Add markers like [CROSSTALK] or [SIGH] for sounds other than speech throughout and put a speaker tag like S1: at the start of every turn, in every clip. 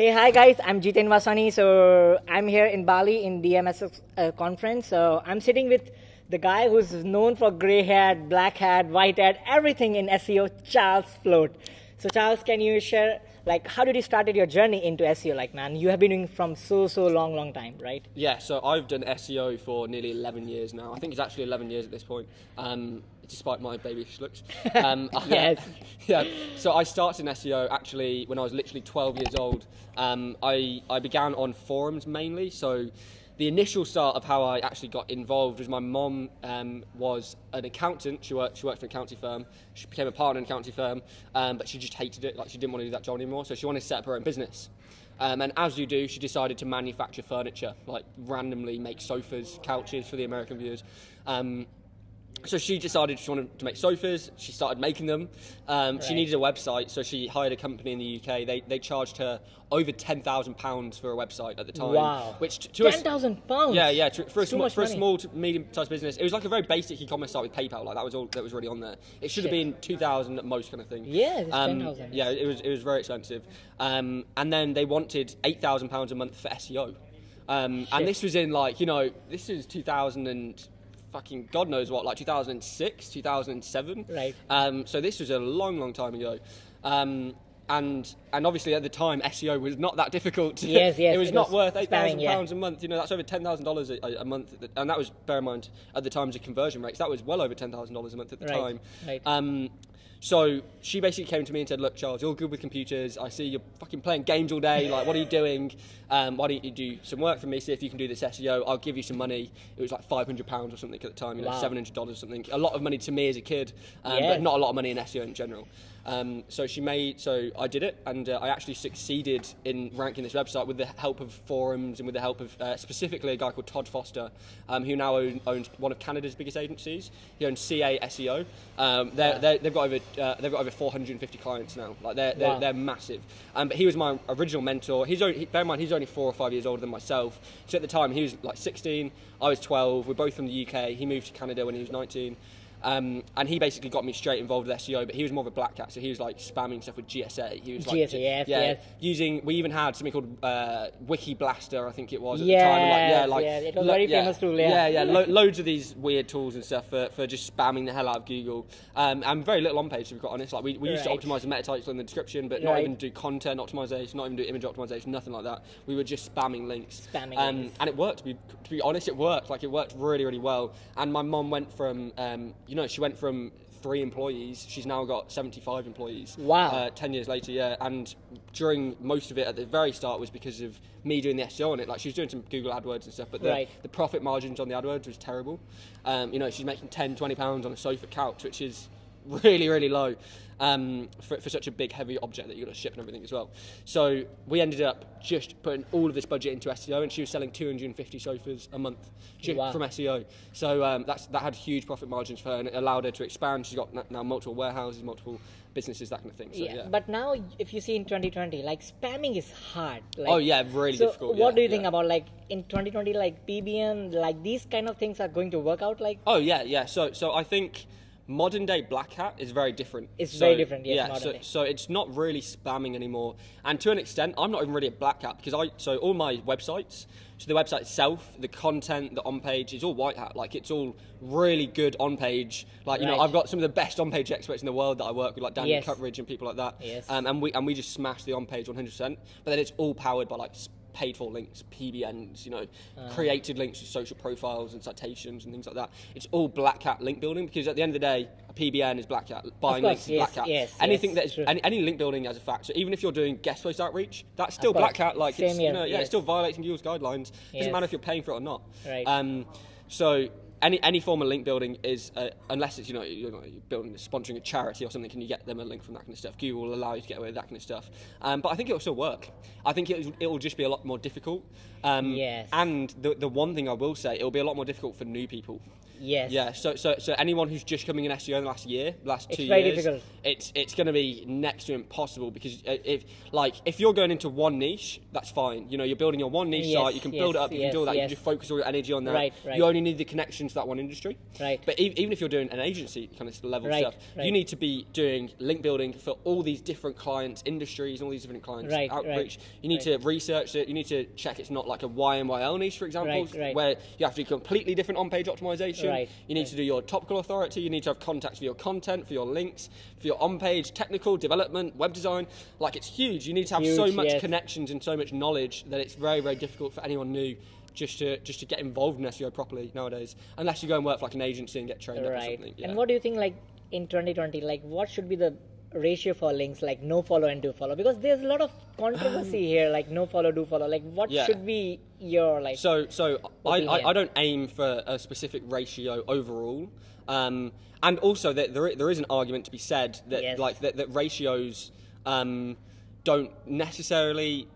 S1: Hey, hi guys, I'm Jiten Vaswani. So I'm here in Bali in DMS uh, conference. So I'm sitting with the guy who's known for gray hat, black hat, white hat, everything in SEO, Charles Floate. So Charles, can you share like how did you started your journey into SEO? Like man, you have been doing from so so long long time, right?
S2: Yeah, so I've done SEO for nearly 11 years now. I think it's actually 11 years at this point. Um, despite my babyish looks. [LAUGHS] Um, [LAUGHS]
S1: yes. [LAUGHS]
S2: yeah. So I started in SEO actually when I was literally 12 years old. Um, I I began on forums mainly. So the initial start of how I actually got involved was my mom um, was an accountant. She worked, she worked for an accounting firm. She became a partner in an accounting firm, um, but she just hated it. Like she didn't want to do that job anymore. So she wanted to set up her own business. Um, and as you do, she decided to manufacture furniture, like randomly make sofas, couches for the American viewers. Um, so she decided she wanted to make sofas. She started making them. Um, right. She needed a website, so she hired a company in the UK. They, they charged her over ten thousand pounds for a website at the time.
S1: Wow!
S2: Which
S1: to ten thousand pounds.
S2: Yeah, yeah. To, for a small for a small to medium sized business, it was like a very basic e-commerce site with PayPal. Like that was all that was really on there. It should Shit. have been two thousand at most, kind of thing.
S1: Yeah, um, ten thousand.
S2: Yeah, it was it was very expensive. Um, and then they wanted eight thousand pounds a month for SEO. Um, and this was in like you know this is two thousand and fucking God knows what, like 2006, 2007.
S1: Right.
S2: Um, so this was a long, long time ago. Um, and and obviously at the time SEO was not that difficult. [LAUGHS]
S1: Yes, yes.
S2: it was
S1: it
S2: not was worth eight thousand
S1: yeah.
S2: pounds a month. You know, that's over ten thousand dollars a month, and that was bear in mind at the times of conversion rates. That was well over ten thousand dollars a month at the
S1: right,
S2: time.
S1: Right.
S2: Um, so she basically came to me and said, "Look, Charles, you're good with computers. I see you're fucking playing games all day. Like, what are you doing? Um, why don't you do some work for me? See if you can do this SEO. I'll give you some money. It was like five hundred pounds or something at the time. You know, wow. seven hundred dollars or something. A lot of money to me as a kid, um, yes. but not a lot of money in SEO in general. Um, so she made, so I did it, and uh, I actually succeeded in ranking this website with the help of forums and with the help of uh, specifically a guy called Todd Foster, um, who now own, owns one of Canada's biggest agencies. He owns CA SEO. Um, they're, they're, they've got over uh, they've got over 450 clients now. Like they're they're, wow. they're massive. Um, but he was my original mentor. He's only, bear in mind he's only four or five years older than myself. So at the time he was like 16, I was 12. We're both from the UK. He moved to Canada when he was 19. Um, and he basically got me straight involved with SEO, but he was more of a black hat, so he was like spamming stuff with GSA. He was like,
S1: GSA, yes,
S2: yeah,
S1: yes.
S2: using. We even had something called uh, Wiki Blaster, I think it was at
S1: yes,
S2: the time. Like, yeah, like
S1: yeah, it was lo- very
S2: yeah,
S1: famous tool. Yeah,
S2: yeah, yeah lo- loads of these weird tools and stuff for, for just spamming the hell out of Google. Um, and very little on page, to be quite honest. Like we, we used
S1: right.
S2: to optimize the meta title in the description, but not even do content optimization, not even do image optimization, nothing like that. We were just spamming links.
S1: Spamming
S2: um,
S1: links.
S2: And it worked. To be, to be honest, it worked. Like it worked really, really well. And my mom went from, um, you know, she went from three employees. She's now got 75 employees.
S1: Wow.
S2: Uh, 10 years later, yeah. And during most of it at the very start was because of me doing the SEO on it. Like she was doing some Google AdWords and stuff, but the,
S1: right.
S2: the profit margins on the AdWords was terrible. Um, you know, she's making 10, 20 pounds on a sofa couch, which is [LAUGHS] really, really low um, for, for such a big, heavy object that you've got to ship and everything as well. So we ended up just putting all of this budget into SEO, and she was selling 250 sofas a month
S1: wow.
S2: from SEO. So um, that's, that had huge profit margins for her, and it allowed her to expand. She's got now multiple warehouses, multiple businesses, that kind of thing. So, yeah. yeah.
S1: But now, if you see in 2020, like spamming is hard. Like,
S2: oh yeah, really
S1: so
S2: difficult.
S1: What
S2: yeah,
S1: do you think
S2: yeah.
S1: about like in 2020, like PBN, like these kind of things are going to work out? Like
S2: oh yeah, yeah. So so I think modern day black hat is very different.
S1: It's
S2: so,
S1: very different, yes,
S2: yeah. So, so it's not really spamming anymore, and to an extent, I'm not even really a black hat because I so all my websites, so the website itself, the content, the on page is all white hat. Like it's all really good on page. Like you
S1: right.
S2: know, I've got some of the best on page experts in the world that I work with, like Daniel
S1: yes.
S2: Cuttridge and people like that.
S1: Yes.
S2: Um, and we and we just smash the on page 100. percent But then it's all powered by like paid for links, PBNs, you know, uh. created links with social profiles and citations and things like that. It's all black hat link building because at the end of the day, a PBN is black hat, buying
S1: course,
S2: links is
S1: yes,
S2: black hat.
S1: Yes,
S2: Anything
S1: yes,
S2: that is any, any, link building as a fact. So even if you're doing guest post outreach, that's still black hat. Like it's, you know, yeah, it's still violating Google's guidelines.
S1: Yes.
S2: Doesn't matter if you're paying for it or not.
S1: Right.
S2: Um, so any any form of link building is uh, unless it's you know you're, building sponsoring a charity or something can you get them a link from that kind of stuff? Google will allow you to get away with that kind of stuff. Um, but i think it'll still work. I think it will just be a lot more difficult. Um,
S1: yes.
S2: and the, the one thing i will say it'll be a lot more difficult for new people
S1: Yes.
S2: Yeah. So, so, so anyone who's just coming in SEO in the last year, last
S1: it's
S2: two years,
S1: difficult.
S2: it's it's going to be next to impossible because uh, if like if you're going into one niche, that's fine. You know, you're building your one niche
S1: yes,
S2: site. You can
S1: yes,
S2: build it up. You
S1: yes,
S2: can do all that. You just focus all your energy on that.
S1: Right, right.
S2: You only need the connections to that one industry.
S1: Right.
S2: But e- even if you're doing an agency kind of level
S1: Right,
S2: stuff,
S1: right.
S2: you need to be doing link building for all these different clients, industries, and all these different clients,
S1: Right,
S2: outreach. You need to research it. You need to check it's not like a YMYL niche, for example, where you have to do completely different on-page optimization.
S1: Right,
S2: You need
S1: right.
S2: to do your topical authority. You need to have contacts for your content, for your links, for your on-page technical development, web design. Like it's huge. You need to have so much
S1: yes.
S2: connections and so much knowledge that it's very, very difficult for anyone new just to just to get involved in SEO properly nowadays. Unless you go and work for like an agency and get trained up or something. Yeah.
S1: and what do you think like in 2020 like what should be the ratio for links like no follow and do follow because there's a lot of controversy here like no follow do follow like what
S2: Yeah.
S1: should be your like
S2: So, so I,
S1: Opinion.
S2: I, I don't aim for a specific ratio overall, um, and also that there, there is an argument to be said that
S1: Yes.
S2: like that, that ratios um, don't necessarily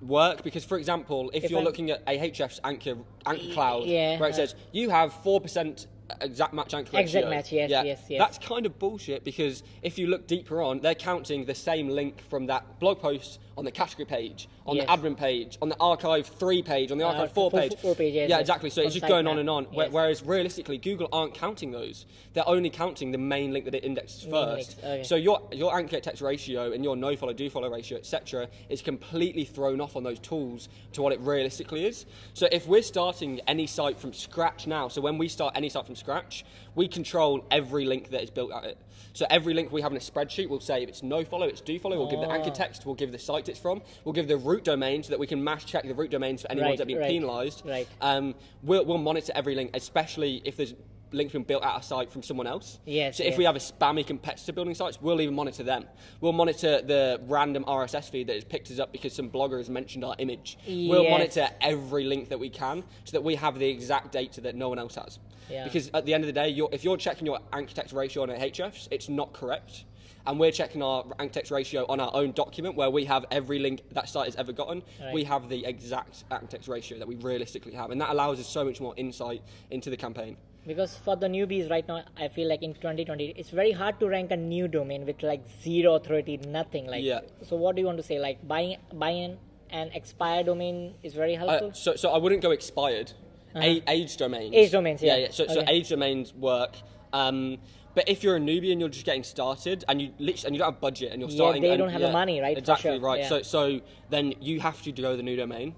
S2: work because, for example, if,
S1: If
S2: you're
S1: I'm-
S2: looking at Ahrefs anchor anchor cloud,
S1: yeah,
S2: where it says you have four percent exact match anchor
S1: Exact match, yes,
S2: yeah,
S1: yes, yes.
S2: That's kind of bullshit because if you look deeper on, they're counting the same link from that blog post on the category page, on
S1: Yes.
S2: the admin page, on the archive three page, on the
S1: Uh,
S2: archive four
S1: four-
S2: page.
S1: four page, yes,
S2: yeah, exactly. So it's just going on and on.
S1: Yes.
S2: Whereas realistically, Google aren't counting those. They're only counting the main link that it indexes first.
S1: okay.
S2: So your your anchor text ratio and your no follow do follow ratio, etc., is completely thrown off on those tools to what it realistically is. So if we're starting any site from scratch now, so when we start any site from scratch, we control every link that is built at it. So every link we have in a spreadsheet we'll say if it's no follow, it's do follow. We'll give the anchor
S1: Oh.
S2: text. We'll give the site it's from. We'll give the root domain so that we can mass check the root domains for anyone
S1: Right,
S2: that been
S1: right,
S2: penalised.
S1: right.
S2: Um, we'll, we'll monitor every link, especially if there's links been built at a site from someone else.
S1: Yes,
S2: So if
S1: yes.
S2: we have a spammy competitor building sites, we'll even monitor them. We'll monitor the random RSS feed that has picked us up because some blogger has mentioned our image. We'll monitor every link that we can so that we have the exact data that no one else has.
S1: Yeah.
S2: Because at the end of the day, you're, if you're checking your anchor text ratio on Ahrefs, it's not correct. And we're checking our anchor text ratio on our own document where we have every link that site has ever gotten.
S1: Right.
S2: We have the exact anchor text ratio that we realistically have. And that allows us so much more insight into the campaign.
S1: Because for the newbies right now i feel like in 2020 it's very hard to rank a new domain with like zero authority nothing like
S2: Yeah.
S1: so what do you want to say like buying buying an expired domain is very helpful
S2: Uh, so, so I wouldn't go expired. A- age domains.
S1: Uh-huh. Age domains, yeah.
S2: yeah. So, so
S1: Okay.
S2: age domains work. Um, but if you're a newbie and you're just getting started and you literally, and you don't have budget and you're starting, Yeah,
S1: they
S2: and-
S1: don't have the money, right,
S2: Exactly
S1: sure,
S2: right.
S1: yeah.
S2: So, so then you have to go the new domain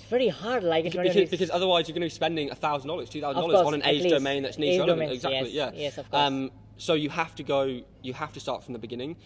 S1: it's very hard like 2020
S2: because, because otherwise you're going to be spending thousand dollars, two thousand dollars on an age
S1: least.
S2: domain that's niche
S1: Age
S2: relevant.
S1: domains,
S2: exactly.
S1: yes,
S2: Yeah.
S1: yes, of course.
S2: Um, so you have to go. You have to start from the beginning.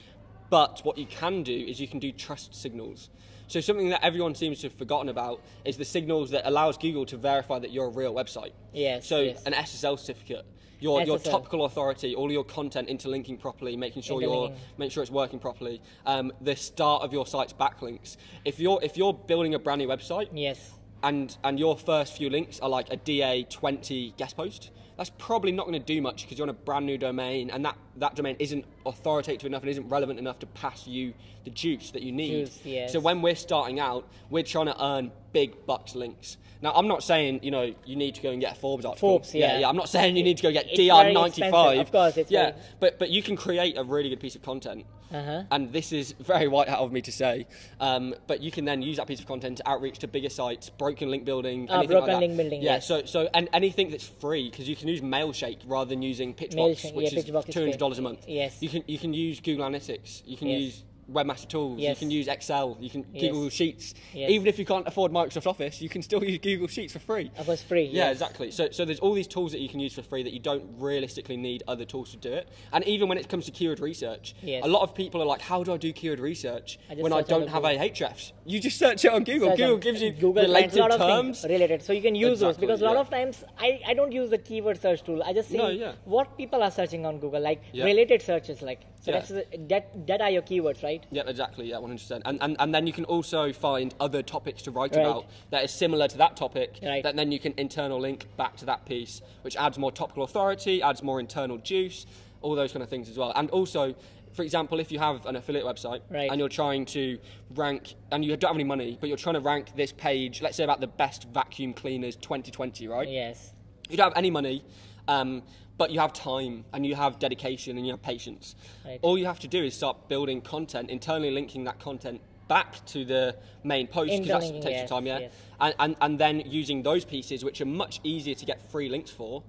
S2: But what you can do is you can do trust signals. So something that everyone seems to have forgotten about is the signals that allows Google to verify that you're a real website.
S1: Yes,
S2: So
S1: yes.
S2: an SSL certificate, your your topical authority, all your content interlinking properly, making sure you're make sure it's working properly. Um, the start of your site's backlinks. If you're if you're building a brand new website,
S1: yes
S2: and and your first few links are like a DA20 guest post, that's probably not going to do much because you're on a brand new domain and that, that domain isn't authoritative enough and isn't relevant enough to pass you the juice that you need.
S1: Juice, yes.
S2: So when we're starting out, we're trying to earn big bucks links. Now, I'm not saying, you know, you need to go and get a Forbes article.
S1: Forbes, yeah.
S2: yeah. I'm not saying you need to go get
S1: It's
S2: DR95.
S1: expensive, of course, it's
S2: yeah,
S1: very-
S2: but, but you can create a really good piece of content.
S1: Uh-huh.
S2: And this is very white hat of me to say, um, but you can then use that piece of content to outreach to bigger sites, broken link building, anything like
S1: broken
S2: that.
S1: link building,
S2: Yeah,
S1: yes.
S2: so so and anything that's free because you can use Mailshake rather than using Pitchbox, which
S1: yeah,
S2: is
S1: is
S2: two hundred dollars a month.
S1: Yes.
S2: you can you can use Google Analytics, you can
S1: Yes.
S2: use Webmaster Tools,
S1: Yes.
S2: you can use Excel, you can
S1: Yes.
S2: Google Sheets.
S1: Yes.
S2: Even if you can't afford Microsoft Office, you can still use Google Sheets for free.
S1: of course free
S2: Yeah, exactly. So, so there's all these tools that you can use for free that you don't realistically need other tools to do it. And even when it comes to keyword research, a lot of people are like, "How do I do keyword research when I don't have
S1: Google.
S2: Ahrefs?" You just search it on Google.
S1: Search
S2: Google
S1: on
S2: gives you
S1: Google
S2: related
S1: a lot of
S2: terms.
S1: related, so you can use those because a lot
S2: yeah.
S1: of times I, I don't use the keyword search tool. I just see
S2: No, yeah.
S1: what people are searching on Google, like
S2: Yeah.
S1: related searches, like so
S2: Yeah.
S1: that's the, that that are your keywords, right?
S2: Yeah, exactly. Yeah, one hundred percent. And and and then you can also find other topics to write
S1: Right.
S2: about that is similar to that topic.
S1: Right.
S2: That then you can internal link back to that piece, which adds more topical authority, adds more internal juice, all those kind of things as well. And also. For example, if you have an affiliate website
S1: Right.
S2: and you're trying to rank, and you don't have any money, but you're trying to rank this page, let's say about the best vacuum cleaners 2020, right?
S1: Yes.
S2: you don't have any money, um, but you have time and you have dedication and you have patience.
S1: Right.
S2: All you have to do is start building content, internally linking that content back to the main post because that takes
S1: yes,
S2: some time, yeah.
S1: yes.
S2: And, and and then using those pieces, which are much easier to get free links for,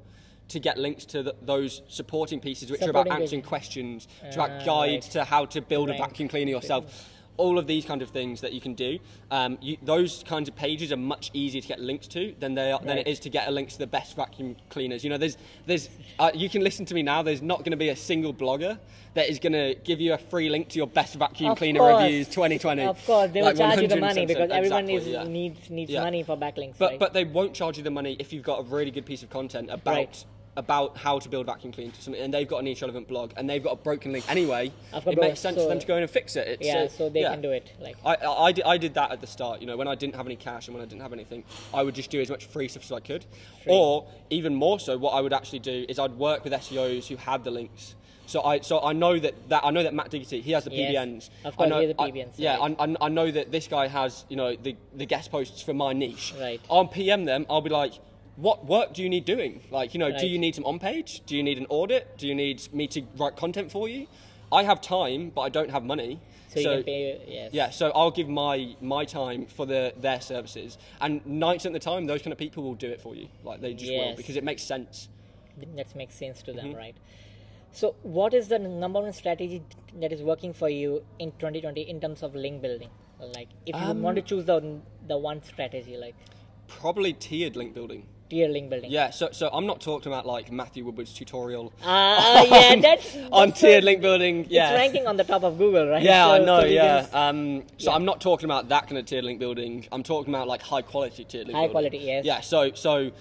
S2: to get links to the, those supporting pieces, which are about answering questions, it's
S1: Ah,
S2: about guides
S1: right.
S2: to how to build
S1: Right.
S2: a vacuum cleaner yourself. All of these kind of things that you can do, um, you, those kinds of pages are much easier to get links to than they are, than it
S1: Right.
S2: is to get a link to the best vacuum cleaners. You know, there's, there's, uh, you can listen to me now. There's not going to be a single blogger that is going to give you a free link to your best vacuum
S1: Of
S2: cleaner
S1: course.
S2: reviews 2020.
S1: Of course, they will
S2: Like
S1: charge you the money because everyone
S2: exactly,
S1: is,
S2: yeah.
S1: needs needs
S2: Yeah.
S1: money for backlinks.
S2: But
S1: right?
S2: but they won't charge you the money if you've got a really good piece of content about
S1: Right.
S2: About how to build vacuum cleaners or something, and they've got a niche relevant blog, and they've got a broken link anyway. It makes sense
S1: so-
S2: for them to go in and fix it. It's,
S1: yeah,
S2: uh,
S1: so they
S2: yeah.
S1: can do it. Like
S2: I, I, I, did, I did that at the start, you know, when I didn't have any cash and when I didn't have anything, I would just do as much free stuff as I could. Or even more so, what I would actually do is I'd work with SEOs who had the links. So I, so I know that, that I know that Matt Diggity he has the
S1: Yes.
S2: PBNs.
S1: Of course,
S2: I know,
S1: he has the
S2: I-
S1: PBNs,
S2: yeah,
S1: right.
S2: I, I, I know that this guy has you know the, the guest posts for my niche.
S1: Right.
S2: I'll PM them. I'll be like, what work do you need doing? Like you know, do you need some on page? Do you need an audit? Do you need me to write content for you? I have time, but I don't have money.
S1: so, you can pay. Yes.
S2: Yeah, so I'll give my my time for the their services, and ninety percent of the time, those kind of people will do it for you. Like they just will because it makes sense.
S1: that makes sense to them, right? So, what is the number one strategy that is working for you in 2020 in terms of link building? Like, if you
S2: Um,
S1: want to choose the the one strategy, like
S2: Probably tiered link building.
S1: Tier link building.
S2: Yeah, so so I'm not talking about like Matthew Woodward's tutorial
S1: Ah, yeah, [LAUGHS] that's,
S2: on
S1: that's
S2: tiered
S1: a-
S2: link building. Yeah,
S1: It's ranking on the top of Google, right?
S2: Yeah,
S1: So-
S2: I know.
S1: so
S2: yeah. Um, so
S1: Yeah.
S2: I'm not talking about that kind of tiered link building. I'm talking about like high quality tiered link
S1: High
S2: building.
S1: quality, yes.
S2: Yeah. So so.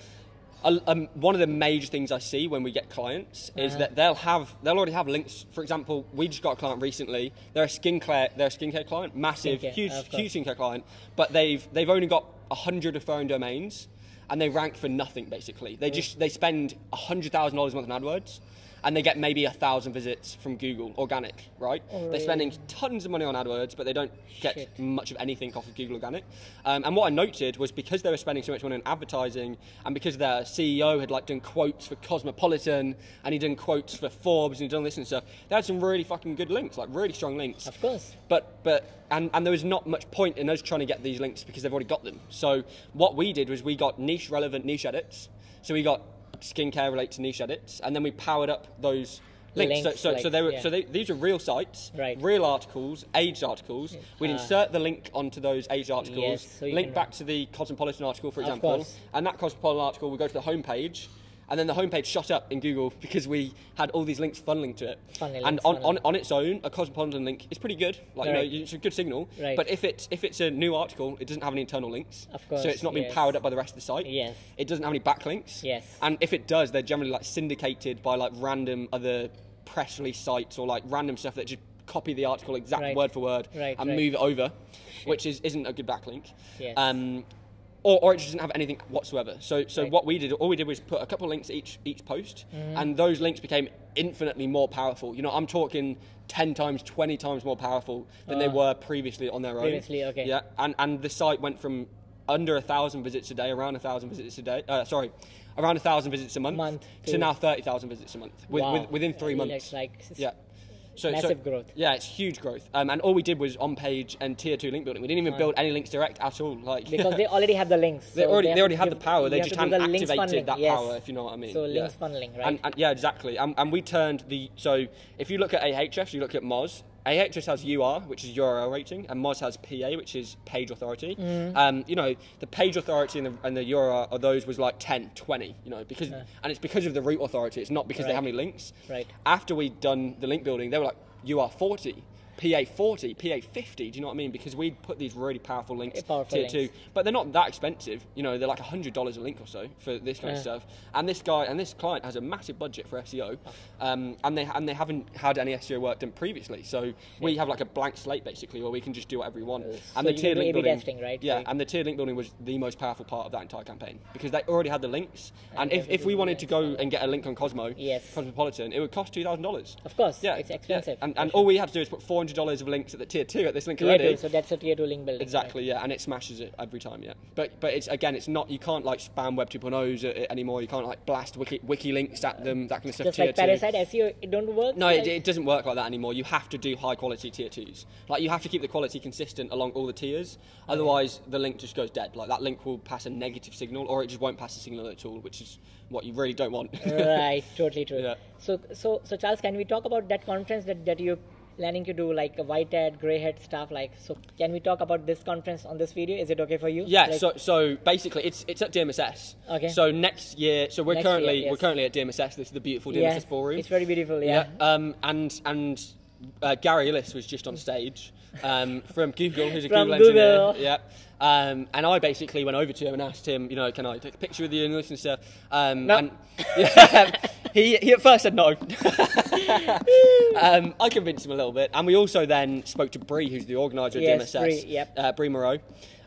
S2: uh, Um, one of the major things I see when we get clients is
S1: Uh-huh.
S2: that they'll have they'll already have links. For example, we just got a client recently. They're a skincare they're a skincare client, massive,
S1: Skincare,
S2: huge, huge skincare client. But they've they've only got hundred referring domains, and they rank for nothing basically. They just they spend hundred thousand dollars a month on AdWords. And they get maybe a thousand visits from Google, organic, right?
S1: Oh,
S2: They're spending tons of money on AdWords, but they don't get
S1: Shit.
S2: much of anything off of Google Organic. Um, and what I noted was because they were spending so much money on advertising, and because their CEO had like done quotes for Cosmopolitan, and he'd done quotes for Forbes, and he'd done this and stuff, they had some really fucking good links, like really strong links.
S1: Of course.
S2: But but and, and there was not much point in us trying to get these links because they've already got them. So what we did was we got niche relevant niche edits. So we got skincare related to niche edits, and then we powered up those links.
S1: Links,
S2: so so, so
S1: like,
S2: they were
S1: yeah.
S2: so they, these are real sites,
S1: Right.
S2: real articles, aged articles. We'd
S1: Ah.
S2: insert the link onto those aged articles,
S1: Yes, so
S2: link back to the Cosmopolitan article, for example, and that Cosmopolitan article would go to the homepage. And then the homepage shot up in Google [LAUGHS] because we had all these links funneling to it.
S1: Funny
S2: and on,
S1: funneling.
S2: on, on its own, a Cosmopolitan link is pretty good. Like
S1: Right.
S2: you know, it's a good signal.
S1: Right.
S2: But if it's if it's a new article, it doesn't have any internal links.
S1: Of course,
S2: So it's not
S1: yes.
S2: powered up by the rest of the site.
S1: Yes.
S2: It doesn't have any backlinks.
S1: Yes.
S2: And if it does, they're generally like syndicated by like random other press release sites or like random stuff that just copy the article exact
S1: Right.
S2: word for word
S1: Right,
S2: and move it over, which is isn't a good backlink.
S1: Yes.
S2: Um, or, or it just doesn't have anything whatsoever. So, so
S1: Right.
S2: what we did, all we did was put a couple of links each each post,
S1: Mm-hmm.
S2: and those links became infinitely more powerful. You know, I'm talking ten times, twenty times more powerful than they
S1: Ah.
S2: were previously on their own.
S1: Previously, okay.
S2: Yeah, and and the site went from under a thousand visits a day, around a thousand visits a day. Uh, sorry, around a thousand visits a month,
S1: Month
S2: to,
S1: to-
S2: now thirty thousand visits a month with,
S1: Wow.
S2: with, within three months.
S1: Like
S2: yeah. So,
S1: Massive
S2: so-
S1: growth.
S2: Yeah, it's huge growth. Um, and all we did was on page and tier two link building. We didn't even build any links direct at all. Like
S1: because they [LAUGHS] already have the links.
S2: they
S1: so
S2: already
S1: have
S2: they already had the power. They
S1: have
S2: just hadn't
S1: the
S2: activated that
S1: yes.
S2: power. If you know what I mean.
S1: So
S2: Yeah.
S1: links funneling, right?
S2: And, and yeah, exactly. And, and we turned the so if you look at Ahrefs, you look at Moz. Ahrefs has UR, which is URL rating, and Moz has PA, which is page authority.
S1: Mm-hmm.
S2: Um, you know, the page authority and the, and the URL of those was like 10, 20, You know, because and it's because of the root authority. It's not because they have any links.
S1: Right.
S2: After we'd done the link building, they were like UR forty. PA 40, PA 50, do you know what I mean? Because we'd put these really powerful links,
S1: Powerful
S2: tier
S1: links.
S2: two, but they're not that expensive. You know, they're like hundred dollars a link or so for this kind of stuff. And this guy and this client has a massive budget for SEO, um, and they and they haven't had any SEO work done previously. So we have like a blank slate basically, where we can just do whatever we want.
S1: So
S2: and the tiered link building,
S1: testing, right?
S2: Yeah, and the tiered link building was the most powerful part of that entire campaign because they already had the links. And if, if we wanted to go and get a link on Cosmo,
S1: Yes.
S2: Cosmopolitan, it would cost two thousand dollars.
S1: Of course,
S2: Yeah,
S1: it's
S2: yeah.
S1: expensive.
S2: And, and
S1: sure.
S2: all we had to do is put four hundred dollars of links at the tier two at this link
S1: Tier
S2: already.
S1: two, so that's a tier two link building.
S2: Exactly, yeah, and it smashes it every time, yeah. But but it's again, it's not you can't like spam Web 2.0s a- uh, uh, anymore. You can't like blast wiki, wiki links at them, that kind of stuff.
S1: Just
S2: tier
S1: like
S2: two.
S1: Parasite SEO, it don't work.
S2: No,
S1: like,
S2: it, it doesn't work like that anymore. You have to do high quality tier twos. Like you have to keep the quality consistent along all the tiers. Otherwise, the link just goes dead. Like that link will pass a negative signal, or it just won't pass a signal at all, which is what you really don't want. [LAUGHS]
S1: right, totally true.
S2: Yeah.
S1: So, so, so, Charles, can we talk about that conference that, that you're planning to do, like a white hat, grey hat stuff? Like, so, can we talk about this conference on this video? Is it okay for you?
S2: Yeah,
S1: Like,
S2: so so basically it's it's at DMSS.
S1: Okay.
S2: So next year, so we're
S1: Next year,
S2: currently
S1: yes.
S2: we're currently at DMSS. This is the beautiful DMSS
S1: yeah,
S2: ballroom.
S1: It's very beautiful. Yeah.
S2: Um, and and uh, Gary Illyes was just on stage um, from Google, who's a [LAUGHS]
S1: From
S2: Google engineer.
S1: Google.
S2: Yeah. Um, and I basically went over to him and asked him, you know, can I take a picture with you and this and stuff. Um,
S1: No.
S2: And [LAUGHS] [LAUGHS] yeah, he, he at first said no. [LAUGHS] um, I convinced him a little bit, and we also then spoke to Bree, who's the organizer of
S1: Yes,
S2: DMSS,
S1: Bree, yep.
S2: uh, Bree Moreau.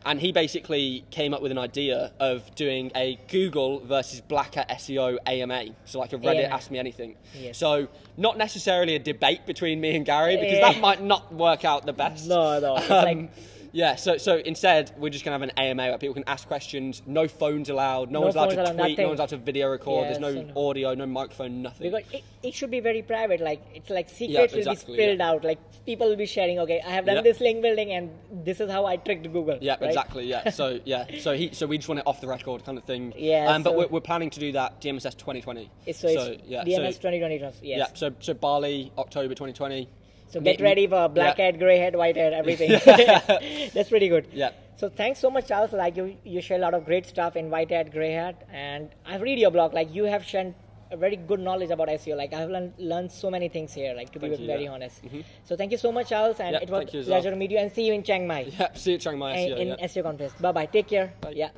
S2: And he basically came up with an idea of doing a Google versus Black Hat SEO AMA. So like a Reddit
S1: AMA.
S2: Ask Me Anything.
S1: Yes.
S2: So not necessarily a debate between me and Gary because
S1: Yeah.
S2: that might not work out the best.
S1: No, no,
S2: Um, yeah. So so instead we're just gonna have an AMA where people can ask questions. No phones allowed. No,
S1: No
S2: one's allowed
S1: phones
S2: to
S1: allowed,
S2: tweet.
S1: nothing.
S2: No one's allowed to video record.
S1: Yes,
S2: There's no audio. No microphone. Nothing.
S1: Because it, it should be very private, like it's like secrets
S2: exactly,
S1: will be spilled
S2: yeah.
S1: out. Like people will be sharing. Okay, I have done
S2: Yeah.
S1: this link building, and this is how I tricked Google.
S2: Yeah,
S1: right?
S2: exactly. Yeah. [LAUGHS] So yeah. So he. So we just want it off the record kind of thing.
S1: Yeah,
S2: Um, but
S1: so-
S2: we're, we're planning to do that DMSS 2020.
S1: It's, so, it's
S2: yeah.
S1: DMS
S2: so,
S1: 2020. Yes.
S2: Yeah. So so Bali October 2020.
S1: So get ready for black
S2: yeah.
S1: head, grey hat, white hat, [LAUGHS] everything. [LAUGHS] That's pretty good.
S2: Yeah.
S1: So thanks so much, Charles. Like you, you share a lot of great stuff in white hat, grey hat, and I've read your blog. Like you have shared a very good knowledge about SEO. Like I've learned, learned so many things here. Like to be
S2: you,
S1: very
S2: yeah.
S1: honest. Mm-hmm. So thank you so much, Charles, and
S2: Yeah,
S1: it was a
S2: as well.
S1: pleasure to meet you and see you in Chiang Mai
S2: Yeah. See you at Chiang Mai
S1: in,
S2: SEO.
S1: in
S2: yeah.
S1: SEO conference. Bye bye. Take care.
S2: Bye.
S1: Yeah.